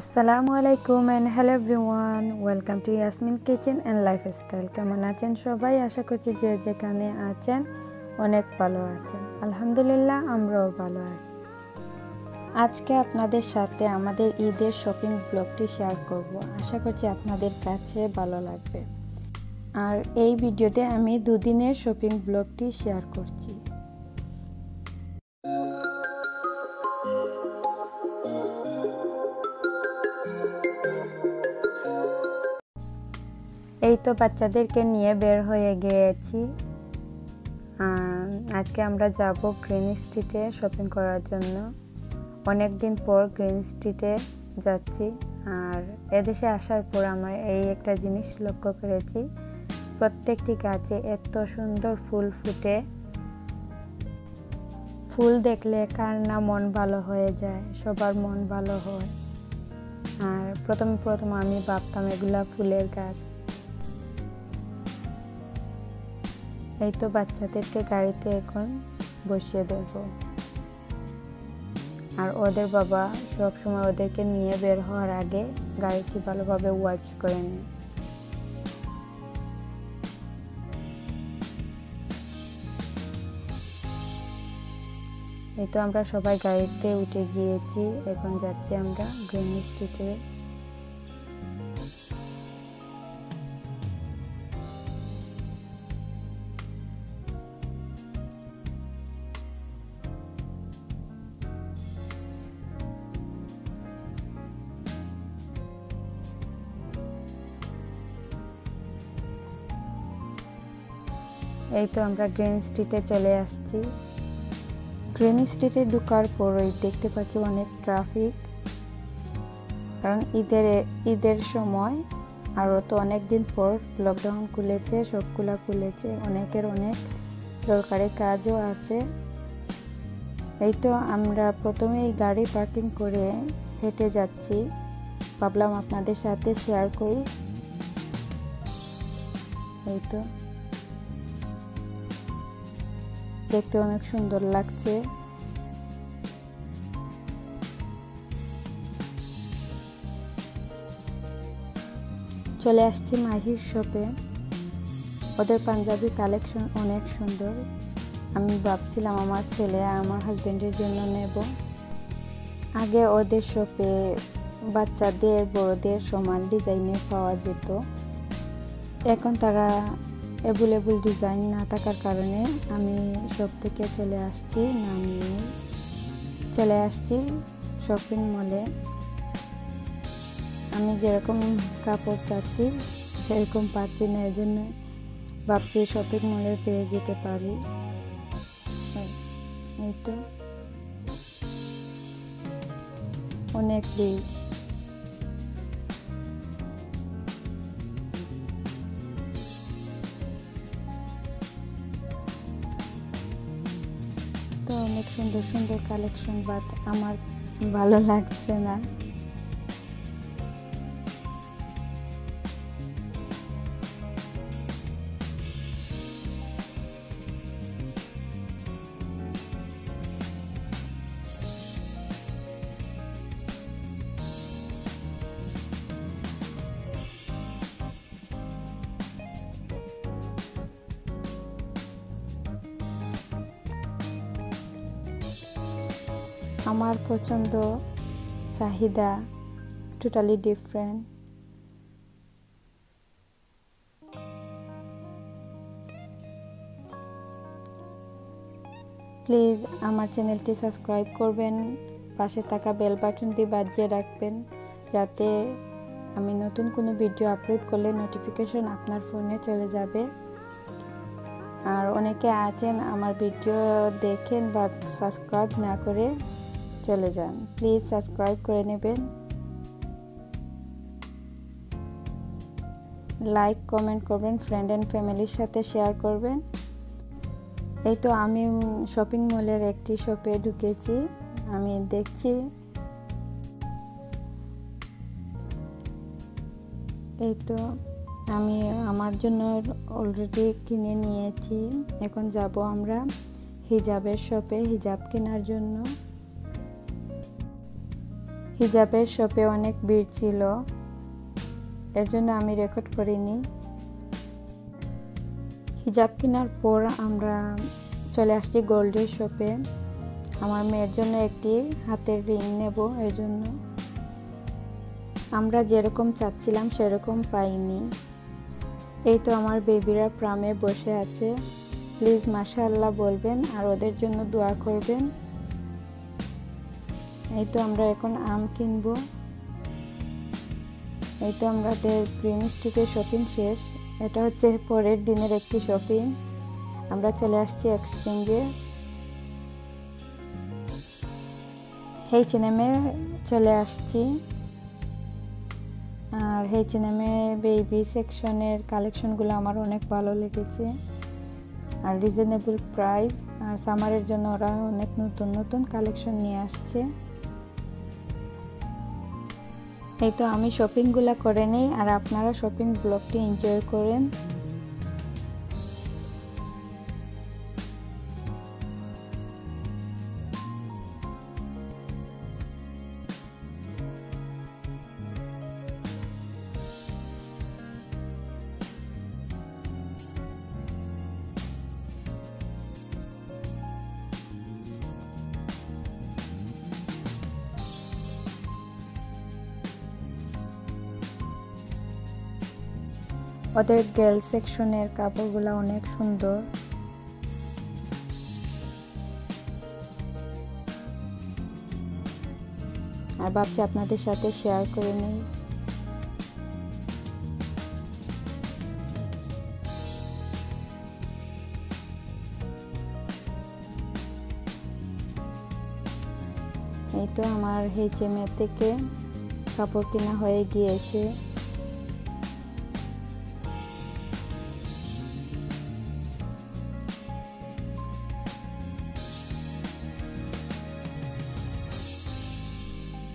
আসসালামু আলাইকুম and hello everyone welcome to Yasmin kitchen and lifestyle কেমন আছেন সবাই? আশা করছি যে যেখানে আছেন অনেক ভালো আছেন। আলহামদুলিল্লাহ, আমরাও ভালো আছি। আজকে আপনাদের সাথে আমাদের ঈদের শপিং ব্লগটি শেয়ার করব। আশা করছি আপনাদের কাছে ভালো লাগবে। আর এই ভিডিওতে আমি দুদিনের শপিং ব্লগটি শেয়ার করছি। এই তো বাচ্চাদেরকে নিয়ে বের হয়ে গিয়েছি। আজকে আমরা যাব গ্রিন স্ট্রিটে শপিং করার জন্য। অনেক দিন পর গ্রিন স্ট্রিটে যাচ্ছি। আর এদেশে আসার পর আমার এই একটা জিনিস লক্ষ্য করেছি। প্রত্যেকটি গাছে এত সুন্দর ফুল ফুটে। ফুল দেখলে কার না মন ভালো হয়ে যায়, সবার মন ভালো হয়। আর প্রথম প্রথম আমি ভাবতাম এগুলা ফুলের গাছ। এই তো বাচ্চাদেরকে গাড়িতে এখন বসিয়ে দেব। আর ওদের বাবা সব সময় ওদেরকে নিয়ে বের হওয়ার আগে গাড়িটি ভালোভাবে ওয়াইপস করে নেয়। এই তো আমরা সবাই গাড়িতে উঠে গিয়েছি, এখন যাচ্ছি আমরা গ্রিন স্ট্রিটে এই তো আমরা গ্রিন স্ট্রিটে চলে আসছি। গ্রিন স্ট্রিটে ঢুকার পরই দেখতে পাচ্ছি অনেক ট্রাফিক। কারণ ঈদের ঈদের সময় আরও তো অনেক দিন পর লকডাউন খুলেছে, সবগুলা খুলেছে, অনেকের অনেক দরকারি কাজও আছে। এই তো আমরা প্রথমেই গাড়ি পার্কিং করে হেঁটে যাচ্ছি। ভাবলাম আপনাদের সাথে শেয়ার করি। এই তো। দেখতে অনেক সুন্দর লাগছে। চলে আসছি মাহির শপে। ওদের পাঞ্জাবি কালেকশন অনেক সুন্দর। আমি ভাবছিলাম আমার ছেলে আমার হাজব্যান্ডের জন্য নেব। আগে ওদের শপে বাচ্চাদের, বড়দের সমান ডিজাইনে পাওয়া যেত। এখন তারা অ্যাভেলেবল ডিজাইন না থাকার কারণে আমি সব থেকে চলে আসছি না নিয়ে চলে আসছি শপিং মলে আমি যেরকম কাপড় চাচ্ছি, সেরকম পাচ্ছি না এর জন্য ভাবছি শপিং মলে পেয়ে যেতে পারি। এই তো। অনেক ভিড়। সুন্দর সুন্দর কালেকশন বাট আমার ভালো লাগছে না। আমার পছন্দ চাহিদা টোটালি ডিফারেন্ট প্লিজ আমার চ্যানেলটি সাবস্ক্রাইব করবেন, পাশে থাকা বেল বাটনটি বাজিয়ে রাখবেন, যাতে আমি নতুন কোনো ভিডিও আপলোড করলে নোটিফিকেশন আপনার ফোনে চলে যাবে। আর অনেকে আছেন আমার ভিডিও দেখেন বা সাবস্ক্রাইব না করে চলে যান। প্লিজ সাবস্ক্রাইব করে নেবেন। লাইক, কমেন্ট করবেন ফ্রেন্ড অ্যান্ড ফ্যামিলির সাথে শেয়ার করবেন। এই তো আমি শপিং মলের একটি শপে ঢুকেছি। আমি দেখছি। এই তো আমি আমার জন্য অলরেডি কিনে নিয়েছি। এখন যাব আমরা হিজাবের শপে হিজাব কেনার জন্য। হিজাবের শপে অনেক ভিড় ছিল। এর জন্য আমি রেকর্ড করিনি। হিজাব কেনার পর আমরা চলে আসছি গোল্ডের শপে। আমার মেয়ের জন্য একটি হাতের রিং নেব এর জন্য। আমরা যেরকম চাচ্ছিলাম সেরকম পাইনি। এই তো আমার বেবিরা প্রামে বসে আছে। প্লিজ মাশাআল্লাহ বলবেন আর ওদের জন্য দোয়া করবেন। এই তো আমরা এখন আম কিনবো। এই তো আমাদের প্রিম স্ট্রিটের শপিং শেষ। এটা হচ্ছে পরের দিনের একটি শপিং। আমরা চলে আসছি এক্সচেঞ্জে। হেই চিনেমে চলে আসছি। আর হেই চিনেমে বেবি সেকশনের কালেকশনগুলো আমার অনেক ভালো লেগেছে। আর রিজনেবল প্রাইস। আর সামারের জন্য ওরা অনেক নতুন নতুন কালেকশন নিয়ে আসছে। এই তো আমি শপিংগুলো করে নিই আর আপনারা শপিং ব্লগটি এনজয় করেন। ওদের গেল সেকশনের কাপড়গুলো অনেক সুন্দর। আর ভাবছি আপনাদের সাথে শেয়ার করে নিই। এই তো আমার হেচেমে থেকে কাপড় কেনা হয়ে গিয়েছে।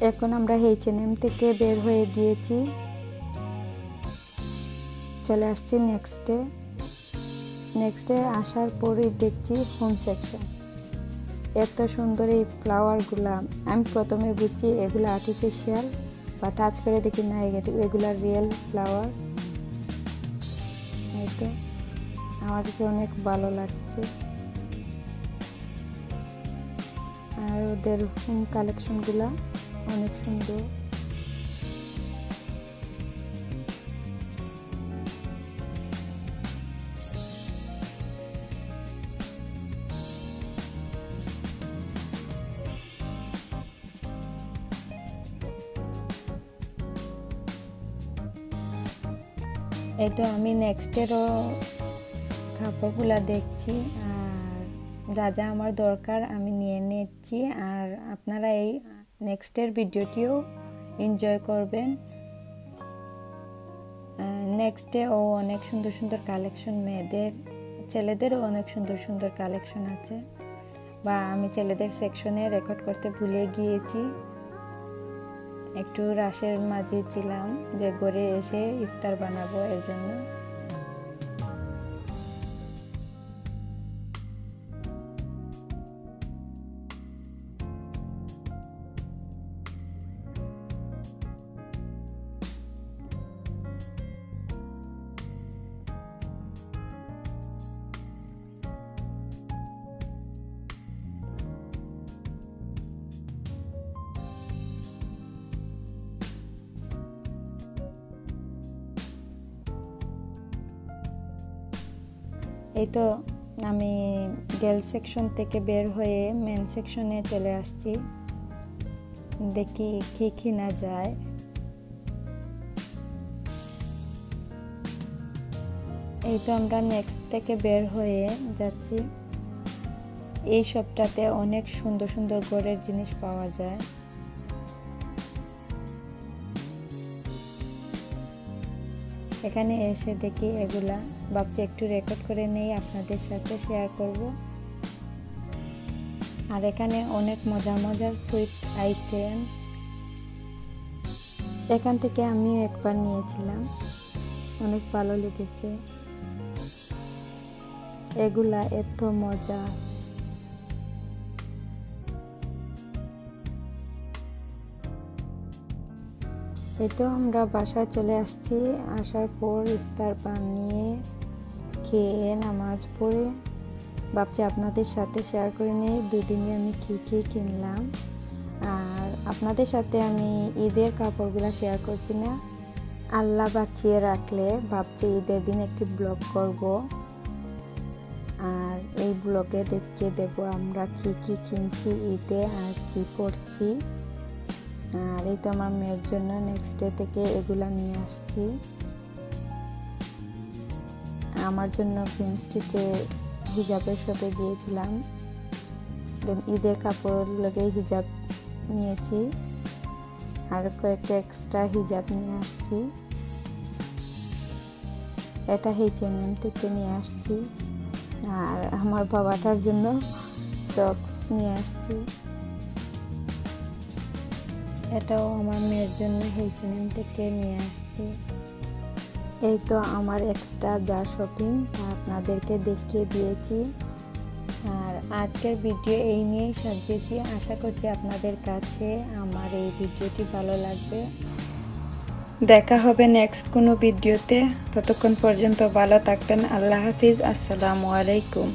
এখন আমরা এইচএনএম থেকে বের হয়ে দিয়েছি চলে আসছি নেক্সটে নেক্সটে আসার পরেই দেখছি হোম সেকশন এত সুন্দর এই ফ্লাওয়ারগুলা আমি প্রথমে বুঝছি এগুলো আর্টিফিশিয়াল বা টাচ করে দেখি না এগুলো রিয়েল ফ্লাওয়ার এই তো, আমার কাছে অনেক ভালো লাগছে। আর ওদের হোম কালেকশনগুলা অনেক সুন্দর। এই তো আমি নেক্সটেরও কাপড়গুলা দেখছি, আর যা যা আমার দরকার আমি নিয়ে নিচ্ছি, আর আপনারা এই নেক্সটের ভিডিওটিও এনজয় করবেন। নেক্সটে ও অনেক সুন্দর সুন্দর কালেকশন মেয়েদের, ছেলেদেরও অনেক সুন্দর সুন্দর কালেকশন আছে। বা আমি ছেলেদের সেকশনে রেকর্ড করতে ভুলে গিয়েছি। একটু রাশের মাঝে ছিলাম যে ঘরে এসে ইফতার বানাবো এর জন্য। এই তো আমি গেল সেকশন থেকে বের হয়ে মেন সেকশনে চলে আসছি। দেখি কী কী না যায়। এই তো আমরা নেক্সট থেকে বের হয়ে যাচ্ছি। এই সবটাতে অনেক সুন্দর সুন্দর গড়ের জিনিস পাওয়া যায়। এখানে এসে দেখি এগুলা। ভাবছি একটু রেকর্ড করে নেই, আপনাদের সাথে শেয়ার করব। আর এখানে অনেক মজার মজার সুইট আইটেম এখান থেকে আমি একবার নিয়েছিলাম। অনেক ভালো লেগেছে। এগুলা এত মজা। এই তো আমরা বাসায় চলে আসছি, আসার পর ইফতার পান নিয়ে খেয়ে নামাজ পড়ে। ভাবছি আপনাদের সাথে শেয়ার করে নিই, দুদিনে আমি কী কী কিনলাম। আর আপনাদের সাথে আমি ঈদের কাপড়গুলো শেয়ার করছি না। আল্লাহ বাঁচিয়ে রাখলে ভাবছি ঈদের দিন একটি ব্লগ করব। আর এই ব্লগে দেখিয়ে দেব আমরা কি কি কিনছি ঈদে আর কি করছি আর এই তো আমার মেয়ের জন্য নেক্সট ডে থেকে এগুলা নিয়ে আসছি। আমার জন্য গ্রিন স্ট্রিটে হিজাবের শপে গিয়েছিলাম দেন ঈদের কাপড় লগে হিজাব নিয়েছি। আর কয়েকটা এক্সট্রা হিজাব নিয়ে আসছি। এটা এইচএনএম থেকে নিয়ে আসছি। আর আমার বাবাটার জন্য সক্স নিয়ে আসছি। এটাও আমার মেয়ের জন্য এইচএনএম থেকে নিয়ে আসছি। এই তো আমার এক্সট্রা যা শপিং তা আপনাদেরকে দেখিয়ে দিয়েছি। আর আজকের ভিডিও এই নিয়েই সাজিয়েছি আশা করছি আপনাদের কাছে আমার এই ভিডিওটি ভালো লাগবে। দেখা হবে নেক্সট কোনো ভিডিওতে ততক্ষণ পর্যন্ত ভালো থাকবেন। আল্লাহ হাফিজ। আসসালামু আলাইকুম।